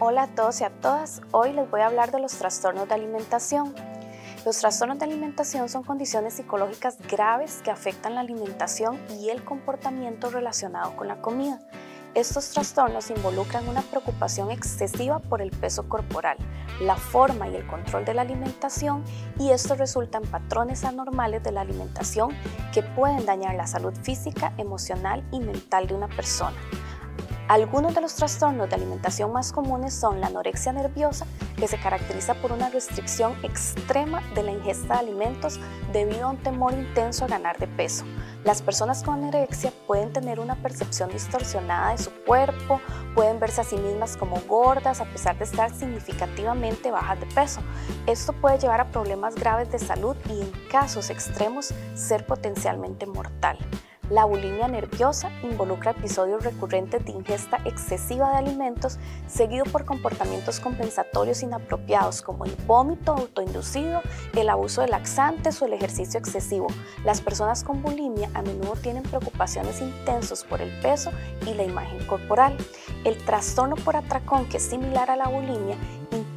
Hola a todos y a todas, hoy les voy a hablar de los trastornos de alimentación. Los trastornos de alimentación son condiciones psicológicas graves que afectan la alimentación y el comportamiento relacionado con la comida. Estos trastornos involucran una preocupación excesiva por el peso corporal, la forma y el control de la alimentación y esto resulta en patrones anormales de la alimentación que pueden dañar la salud física, emocional y mental de una persona. Algunos de los trastornos de alimentación más comunes son la anorexia nerviosa, que se caracteriza por una restricción extrema de la ingesta de alimentos debido a un temor intenso a ganar de peso. Las personas con anorexia pueden tener una percepción distorsionada de su cuerpo, pueden verse a sí mismas como gordas a pesar de estar significativamente bajas de peso. Esto puede llevar a problemas graves de salud y en casos extremos ser potencialmente mortal. La bulimia nerviosa involucra episodios recurrentes de ingesta excesiva de alimentos seguido por comportamientos compensatorios inapropiados como el vómito autoinducido, el abuso de laxantes o el ejercicio excesivo. Las personas con bulimia a menudo tienen preocupaciones intensos por el peso y la imagen corporal. El trastorno por atracón, que es similar a la bulimia,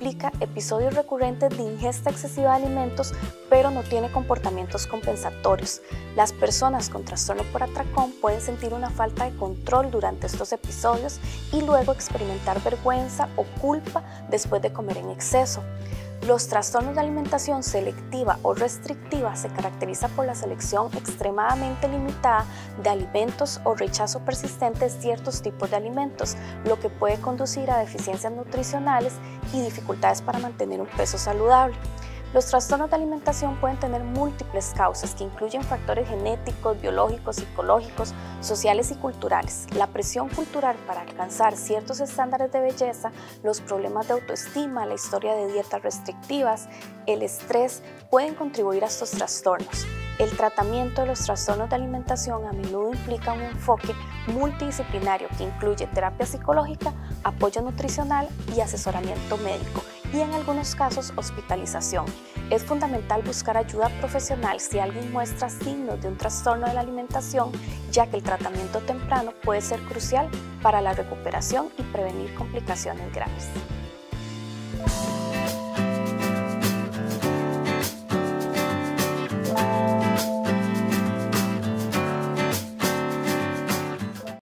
implica episodios recurrentes de ingesta excesiva de alimentos, pero no tiene comportamientos compensatorios. Las personas con trastorno por atracón pueden sentir una falta de control durante estos episodios y luego experimentar vergüenza o culpa después de comer en exceso. Los trastornos de alimentación selectiva o restrictiva se caracterizan por la selección extremadamente limitada de alimentos o rechazo persistente de ciertos tipos de alimentos, lo que puede conducir a deficiencias nutricionales y dificultades para mantener un peso saludable. Los trastornos de alimentación pueden tener múltiples causas que incluyen factores genéticos, biológicos, psicológicos, sociales y culturales. La presión cultural para alcanzar ciertos estándares de belleza, los problemas de autoestima, la historia de dietas restrictivas, el estrés pueden contribuir a estos trastornos. El tratamiento de los trastornos de alimentación a menudo implica un enfoque multidisciplinario que incluye terapia psicológica, apoyo nutricional y asesoramiento médico y en algunos casos hospitalización. Es fundamental buscar ayuda profesional si alguien muestra signos de un trastorno de la alimentación, ya que el tratamiento temprano puede ser crucial para la recuperación y prevenir complicaciones graves.